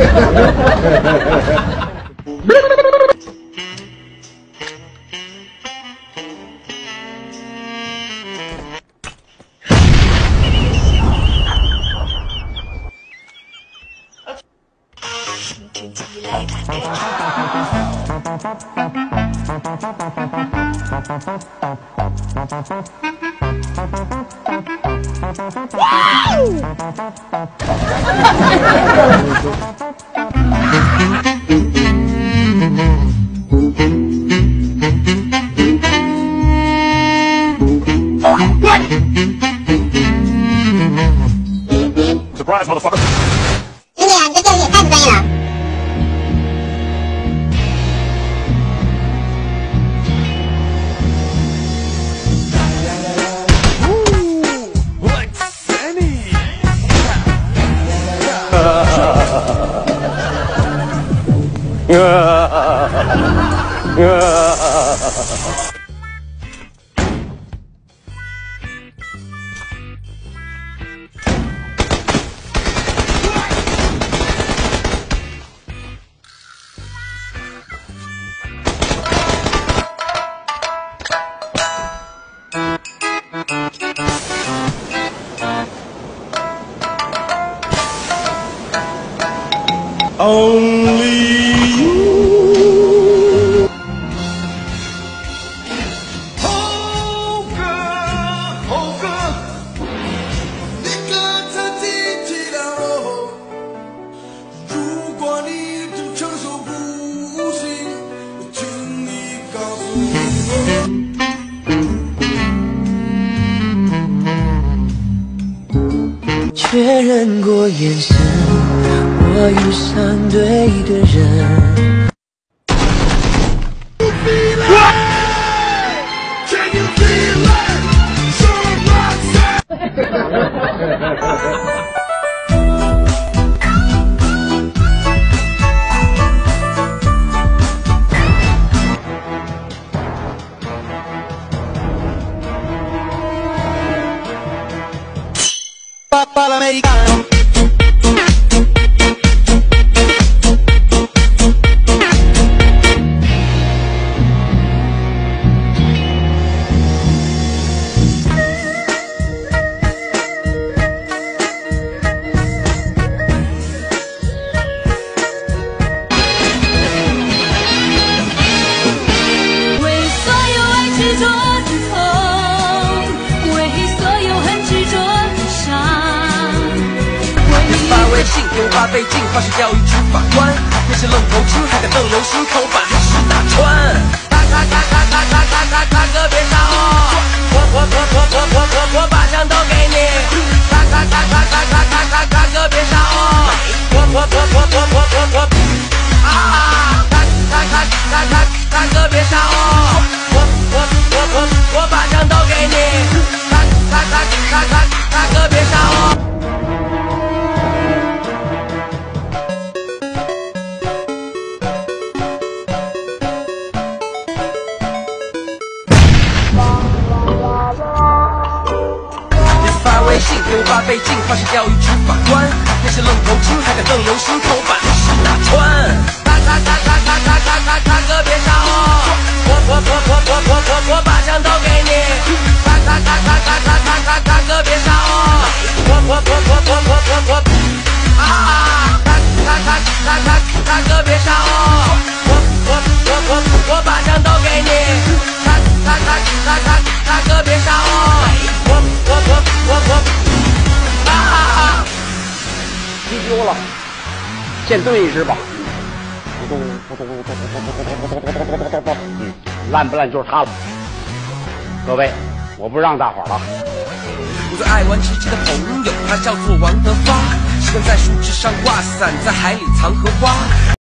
天，Surprise, motherfucker! Only 确认过眼神，我遇上对的人。信给我八倍镜，化学教育执法官，那些愣头青还敢瞪流星，看我给八倍镜化身钓鱼执法官那些愣头青还敢瞪流星看我把黑石打穿哒哒哒哒哒哒先炖一只吧。咕咚咕咚咕咚咕咚咕咚咕咚咕咚咕咚咕咚咕咚，嗯，烂不烂就是它了。各位，我不让大伙儿了。我最爱玩吃鸡的朋友，他叫做王德发，喜欢在树枝上挂伞，在海里藏荷花。